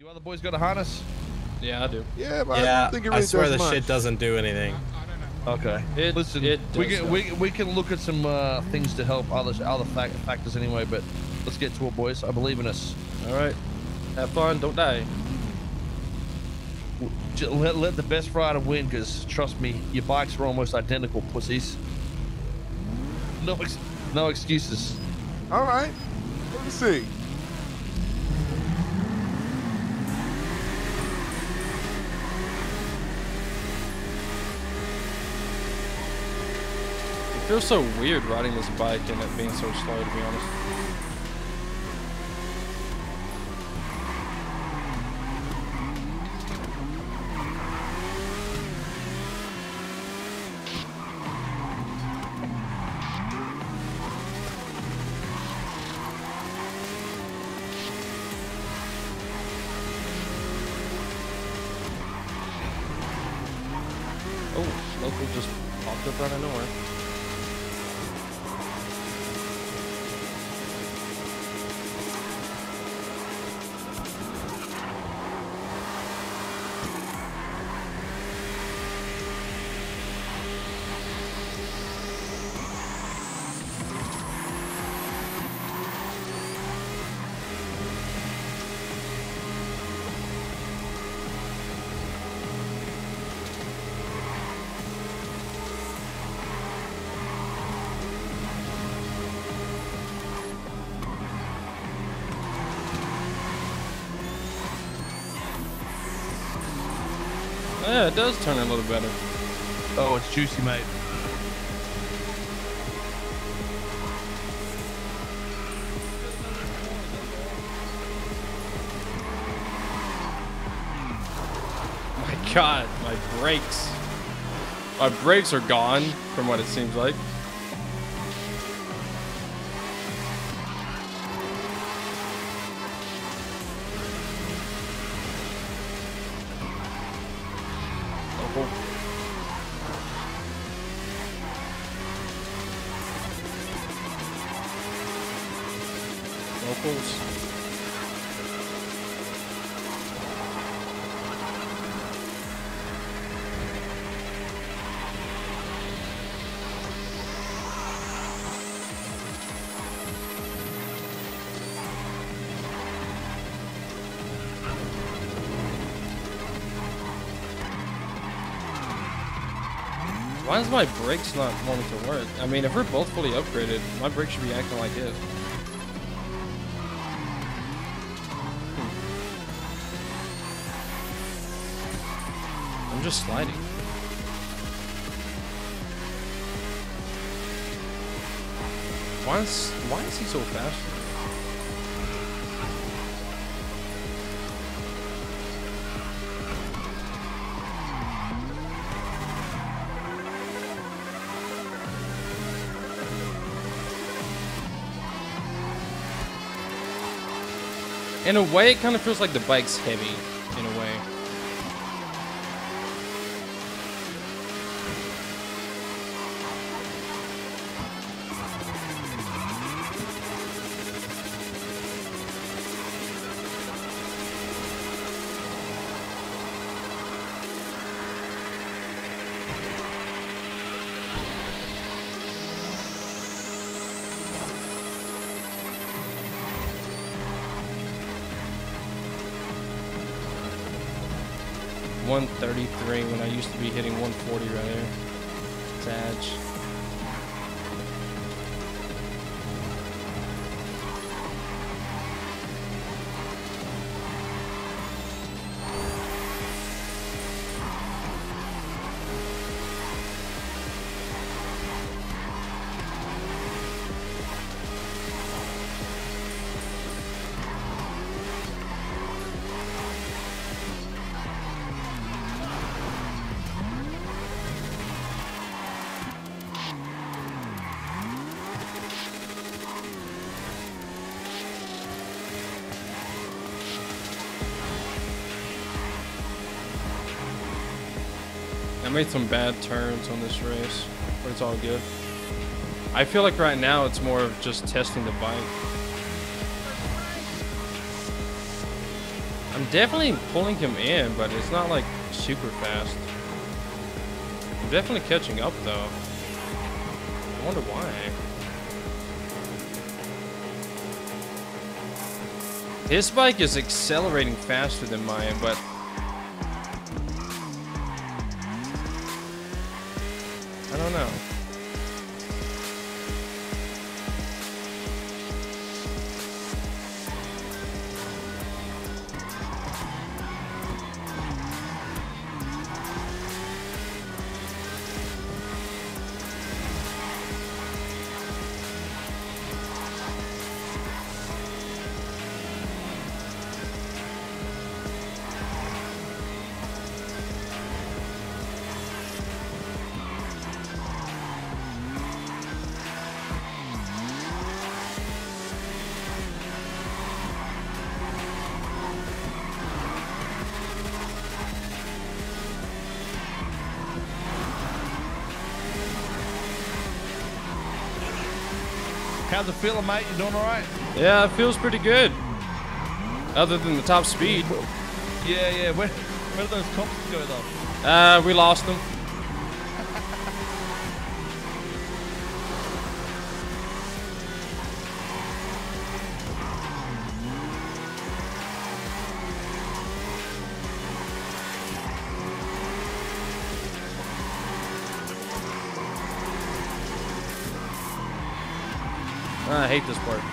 You other boys got a harness? Yeah, I do. Yeah, but I Yeah, don't think it I really swear does this much. shit doesn't do anything. Okay. It- Listen, it we does can we, we can look at some uh, things to help other other fac- factors anyway. But let's get to it, boys. I believe in us. All right. Have fun. Don't die. Let, let the best rider win, because trust me, your bikes are almost identical, pussies. No ex- no excuses. All right. Let me see. Feels so weird riding this bike and it being so slow, to be honest. Oh, local just popped up out of nowhere. Yeah, it does turn a little better. Oh, it's juicy, mate. My god, my brakes. My brakes are gone, from what it seems like. Why is my brakes not wanting to work? I mean, if we're both fully upgraded, my brakes should be acting like it. Hmm. I'm just sliding. Why is why is he so fast? In a way, it kind of feels like the bike's heavy. 133 when I used to be hitting 140 right there. Attach. I made some bad turns on this race, but it's all good. I feel like right now it's more of just testing the bike. I'm definitely pulling him in, but it's not like super fast. I'm definitely catching up though. I wonder why. His bike is accelerating faster than mine, but don't know. How's it feeling, mate? You doing all right? Yeah, it feels pretty good. Other than the top speed. Yeah, yeah. Where, where did those cops go, though? Uh, we lost them. Hate this part.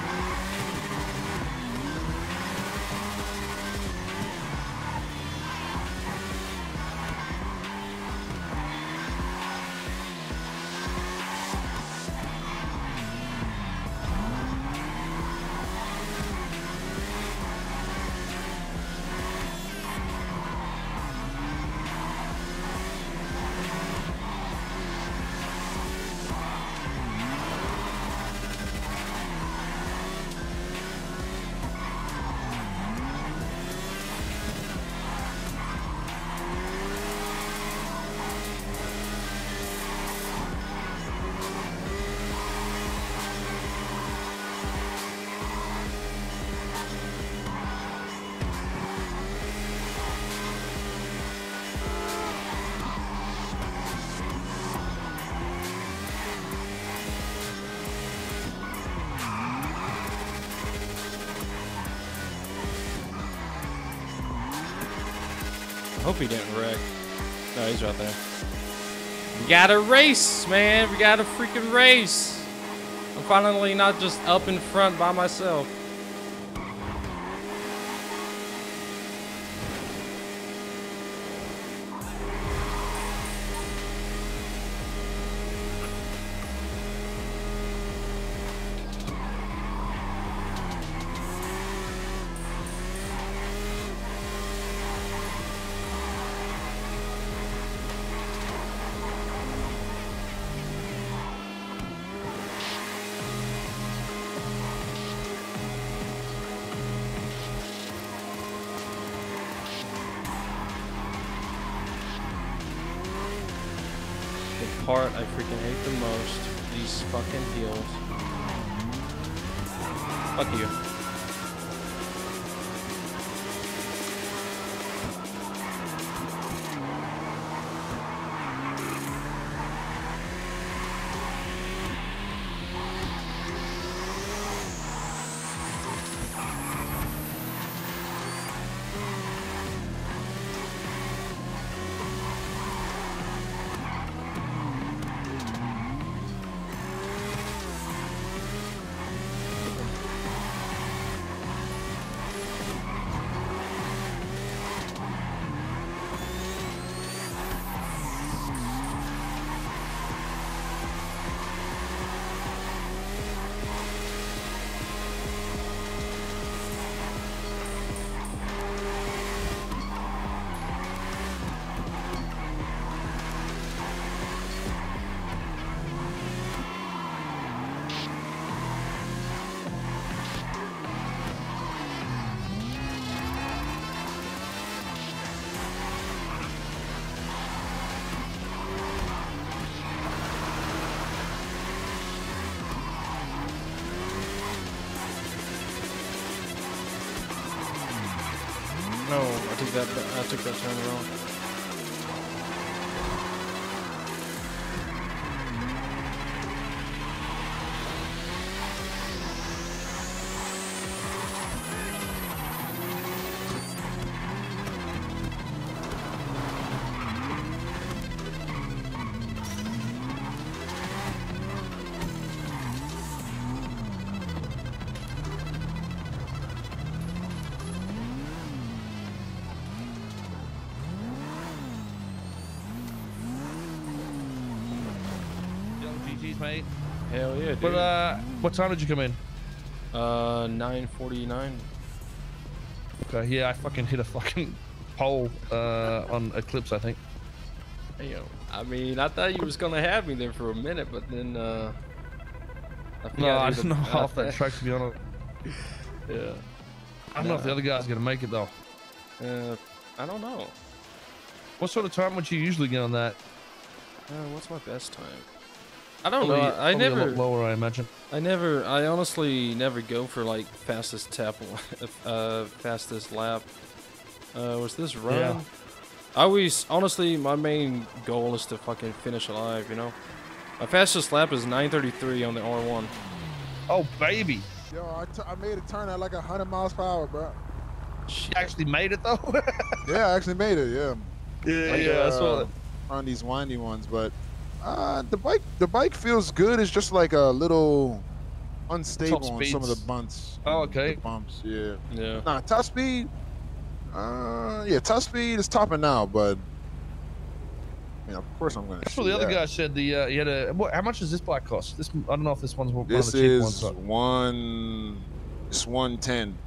Hope he didn't wreck. No, he's right there. We gotta race, man. We gotta freaking race. I'm finally not just up in front by myself. Part I freaking hate the most. These fucking heels. Fuck you. Oh, I took that. I took that turn wrong. Mate. Hell yeah, dude. But uh, what time did you come in? uh, 9:49. Okay, yeah, I fucking hit a fucking pole uh, on Eclipse, I think. Damn. I mean, I thought you was gonna have me there for a minute, but then uh. I No, I didn't know half that track to be honest. Yeah. I don't know if the other guy's gonna make it though. Uh, I don't know. What sort of time would you usually get on that? Uh, what's my best time? I don't Probably, know. I, I never. lower, I imagine. I never, I honestly never go for like fastest tap, uh, fastest lap. Uh, was this run? Yeah. I always, honestly, my main goal is to fucking finish alive, you know? My fastest lap is 933 on the R1. Oh baby, Yo, I, t- I made a turn at like 100 miles per hour, bro. she actually made it though. Yeah, I actually made it, yeah. yeah, Like, yeah, I saw uh, that. On these windy ones, but uh, the bike the bike feels good. It's just like a little unstable on some of the bumps. Oh, okay. bumps, yeah. Yeah. Nah, top speed. Uh, yeah, top speed is topping now, but I mean, of course I'm gonna. That's what the other that. guy said. The uh, he had a. What, how much does this bike cost? This I don't know if this one's one This of the cheap is ones. But, one. It's one ten.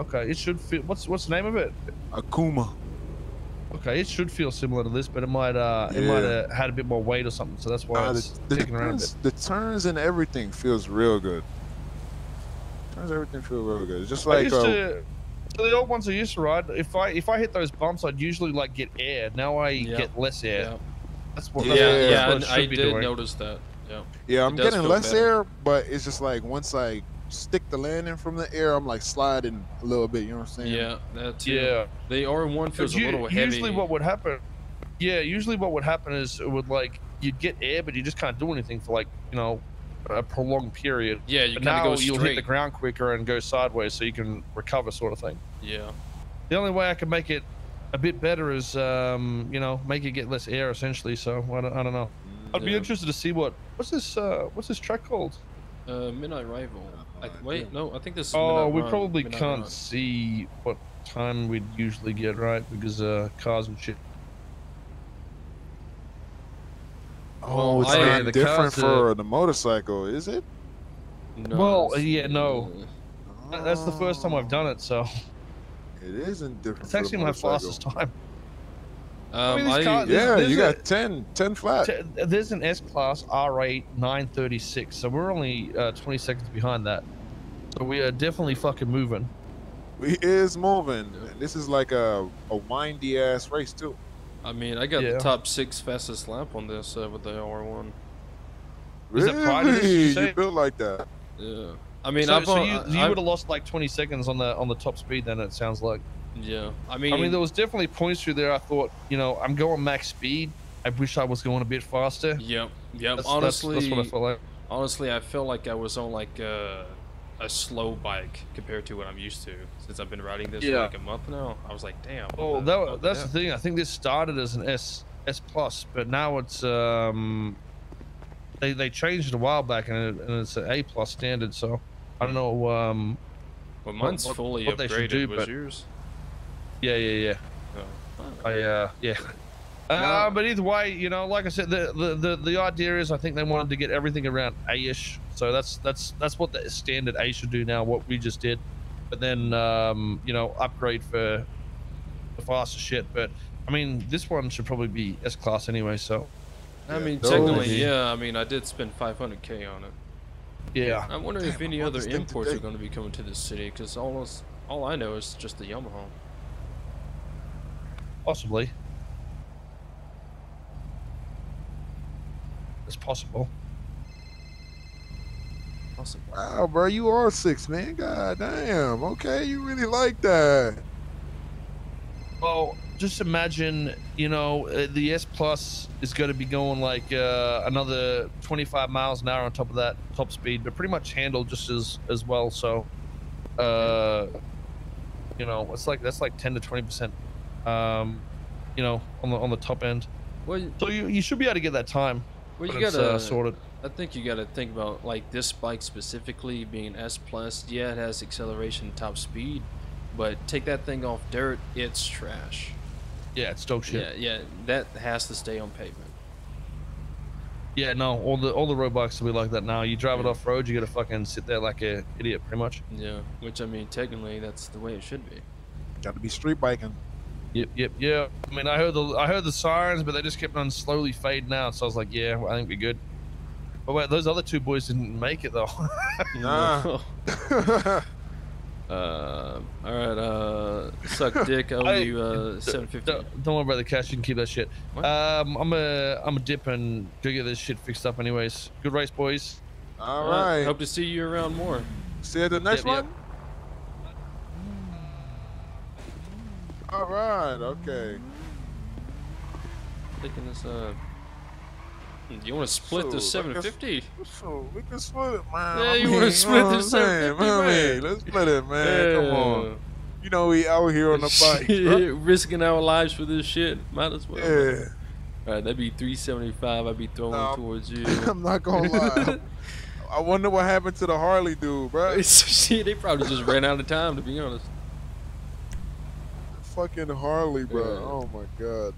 okay, it should feel. What's what's the name of it? Akuma. Okay, it should feel similar to this, but it might uh it might have had a bit more weight or something. So that's why Nah, it's the, the, taking around a bit. turns, the turns and everything feels real good. Turns everything feel real good. It's just like uh, to. The old ones I used to ride, if I if I hit those bumps, I'd usually like get air. Now I Yeah. get less air. Yeah. That's what. Yeah, That's Yeah, what, yeah, what and I did doing. notice that. Yeah. yeah, I'm getting less better. air, but it's just like once I stick the landing from the air, I'm like sliding a little bit. You know what I'm saying? Yeah, that too. Yeah. The R1 feels a U- little heavy. Usually, what would happen? Yeah, usually what would happen is it would like you'd get air, but you just can't do anything for like you know a prolonged period. yeah, you But kind now of go you'll hit the ground quicker and go sideways, so you can recover, sort of thing. Yeah. The only way I can make it a bit better is, um, you know, make it get less air, essentially. So I don't, I don't know. I'd be interested to see what what's this uh, what's this track called? Uh, Midnight Rival. I, Uh, wait, yeah. no, I think this is Oh, we Run. probably Midnight can't Run. see what time we'd usually get right because uh, cars and shit. Oh, Well, it's not the different cars, for the motorcycle, is it? No, Well, yeah, no. That- That's the first time I've done it, so It isn't different. it's for the actually my motorcycle. fastest time. Um, mean, I, cars- Yeah, There's you a- got 10, 10 flat. T- There's an S Class R8 936, so we're only uh, 20 seconds behind that. So we are definitely fucking moving. We is moving. This is like a, a windy ass race too. I mean, I got Yeah. the top six fastest lap on this uh, with the R1. Is that prior to this, did you Really? You built like that? Yeah. I mean, so I've, so you, you would have lost like 20 seconds on the on the top speed. Then it sounds like. Yeah. I mean, I mean, there was definitely points through there. I thought, you know, I'm going max speed. I wish I was going a bit faster. Yep. Yep. That's, honestly, that's, that's what I felt like. honestly, I feel like I was on like uh, a slow bike compared to what I'm used to since I've been riding this for like a month now. I was like, damn. Oh, the- that, that's the the thing. I think this started as an S S plus, but now it's um they they changed it a while back and, it, and it's an A plus standard. So I don't know. Um, Well, mine's what- fully what upgraded. do, was but- yours? Yeah, yeah, yeah. Oh. I uh yeah. Uh, but either way, you know, like I said, the, the the the idea is I think they wanted to get everything around A-ish. So that's that's that's what the standard A should do now. What we just did, but then um, you know upgrade for the faster shit. But I mean, this one should probably be S class anyway. So I Yeah, mean, those- technically, yeah. I mean, I did spend 500k on it. yeah, I wonder Damn, if any other imports are going to be coming to this city because all us- all I know is just the Yamaha. Possibly. It's possible. Possibly. Wow, bro, you are six, man. God damn. Okay, you really like that. Well, just imagine, you know, uh, the S Plus is going to be going like uh, another 25 miles an hour on top of that top speed, but pretty much handled just as as well. So, uh, you know, it's like that's like 10 to 20 percent, um, you know, on the on the top end. Well, So you you should be able to get that time. well you gotta uh, sorted. I think you gotta think about like this bike specifically being S plus. Yeah, it has acceleration, and top speed, but take that thing off dirt, it's trash. Yeah, it's dog shit. Yeah, yeah, that has to stay on pavement. Yeah, no, all the all the road bikes will be like that now. You drive it off road, you gotta fucking sit there like a idiot, pretty much. Yeah, which I mean, technically, that's the way it should be. Got to be street biking. Yep, yep, yeah. I mean, I heard the I heard the sirens, but they just kept on slowly fading out. So I was like, yeah, well, I think we're good. But wait, those other two boys didn't make it though. Nah. uh, all right. Uh, suck dick. I owe I- you uh, seven fifty. don't, don't worry about the cash. You can keep that shit. What? Um, I'm a I'm a dip and go get this shit fixed up. Anyways, good race, boys. All right. Hope to see you around more. See you at the next Yep, yep. All right. Okay. Taking this uh. You want to split So, the I guess- 750? So we can split it, man. Yeah, I you wanna split know this I'm 750, Man, man. Let's split it, man. Come on. You know we out here on the bike. Risking our lives for this shit. Might as well. Yeah. All right, that'd be 375. I'd be throwing Nah, towards you. I'm not gonna lie. I wonder what happened to the Harley dude, bro. shit, they probably just ran out of time, to be honest. Fucking Harley, bro. Yeah. Oh my god.